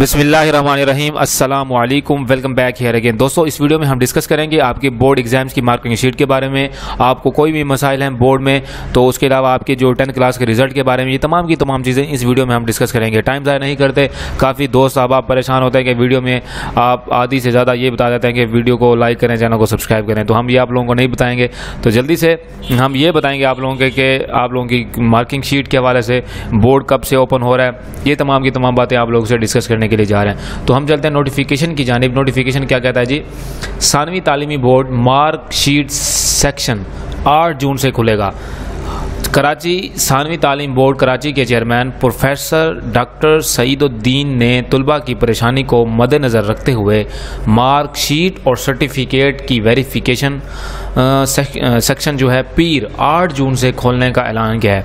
بسم اللہ الرحمن الرحیم، السلام علیکم، ویلکم بیک ہیئر اگین۔ دوستو، اس ویڈیو میں ہم ڈسکس کریں گے آپ کے بورڈ ایگزامز کی مارکنگ شیٹ کے بارے میں۔ آپ کو کوئی بھی مسائل ہیں بورڈ میں، تو اس کے علاوہ آپ کے جو ٹین کلاس کے ریزلٹ کے بارے میں، یہ تمام کی تمام چیزیں اس ویڈیو میں ہم ڈسکس کریں گے۔ ٹائم ضائع نہیں کرتے۔ کافی دوست آپ آپ پریشان ہوتے ہیں کہ ویڈیو میں آپ آدھی سے زیادہ یہ بتا دیتے ہیں کہ ویڈیو کو لائک کریں، چینل کو سبسکرائب کریں۔ تو ہم یہ آپ لوگوں کو نہیں بتائیں گے۔ تو جلدی سے ہم یہ بتائیں گے آپ لوگوں کے کہ آپ لوگوں کی مارکنگ شیٹ کے حوالے سے بورڈ کب سے اوپن ہو رہا ہے۔ یہ تمام کی تمام باتیں آپ لوگوں سے ڈسکس کرنے کے لیے جا رہے ہیں۔ تو ہم چلتے ہیں نوٹیفیکیشن کی جانب۔ نوٹیفیکیشن کیا کہتا ہے جی؟ ثانوی تعلیمی بورڈ مارک شیٹ سیکشن آٹھ جون سے کھلے گا۔ کراچی ثانوی تعلیم بورڈ کراچی کے چیئرمین پروفیسر ڈاکٹر سعید الدین نے طلبہ کی پریشانی کو مد نظر رکھتے ہوئے مارک شیٹ اور سرٹیفکیٹ کی ویریفیکیشن سیکشن جو ہے پیر آٹھ جون سے کھولنے کا اعلان کیا ہے۔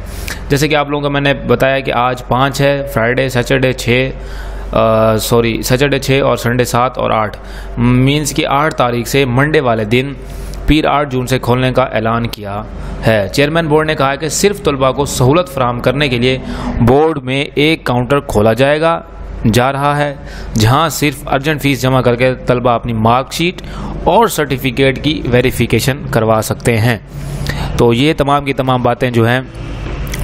جیسے کہ آپ لوگوں کو میں نے بتایا کہ آج پانچ ہے فرائیڈے سیٹرڈے چھ۔ سوری، سیٹرڈے چھ اور سنڈے سات اور آٹھ۔ مینس کی آٹھ تاریخ سے منڈے والے دن پیر آٹھ جون سے کھولنے کا اعلان کیا ہے۔ چیئرمین بورڈ نے کہا کہ صرف طلباء کو سہولت فراہم کرنے کے لیے بورڈ میں ایک کاؤنٹر کھولا جائے گا، جا رہا ہے، جہاں صرف ارجنٹ فیس جمع کر کے طلبہ اپنی مارک شیٹ اور سرٹیفکیٹ کی ویریفیکیشن کروا سکتے ہیں۔ تو یہ تمام کی تمام باتیں جو ہیں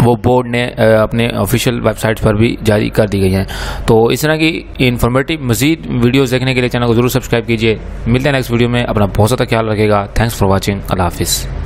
وہ بورڈ نے اپنے آفیشیل ویب سائٹ پر بھی جاری کر دی گئی ہیں۔ تو اس طرح کی انفارمیٹیو مزید ویڈیوز دیکھنے کے لیے چینل کو ضرور سبسکرائب کیجیے ملتے ہیں نیکسٹ ویڈیو میں۔ اپنا بہت زیادہ خیال رکھے گا۔ تھینکس فار واچنگ اللہ حافظ۔